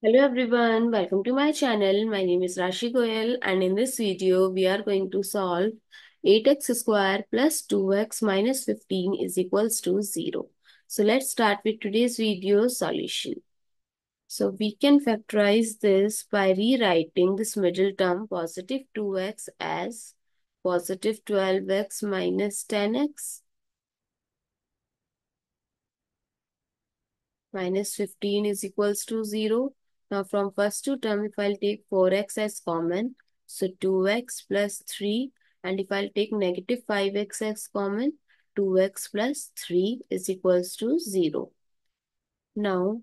Hello everyone, welcome to my channel. My name is Rashi Goel and in this video we are going to solve 8x square plus 2x minus 15 is equals to 0. So let's start with today's video solution. So we can factorize this by rewriting this middle term positive 2x as positive 12x minus 10x minus 15 is equals to 0 now from first two term, if I'll take 4x as common, so 2x plus 3. And if I'll take negative 5x as common, 2x plus 3 is equals to 0. Now,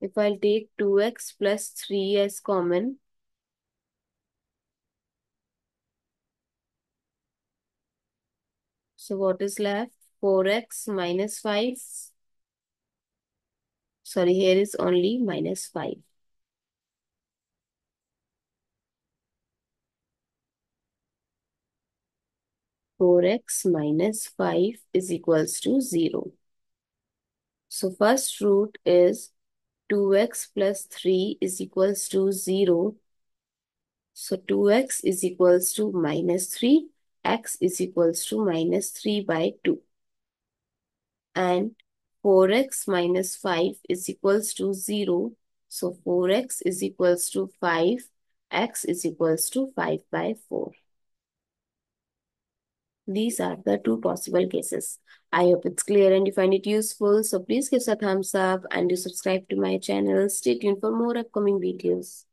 if I'll take 2x plus 3 as common, so what is left? 4x minus 5 sorry here is only minus 5 4x minus 5 is equals to 0 so first root is 2x plus 3 is equals to 0 so 2x is equals to minus 3 x is equals to minus 3 by 2 and 4x minus 5 is equals to 0. So 4x is equals to 5. x is equals to 5 by 4. These are the two possible cases. I hope it's clear and you find it useful. So please give us a thumbs up and do subscribe to my channel. Stay tuned for more upcoming videos.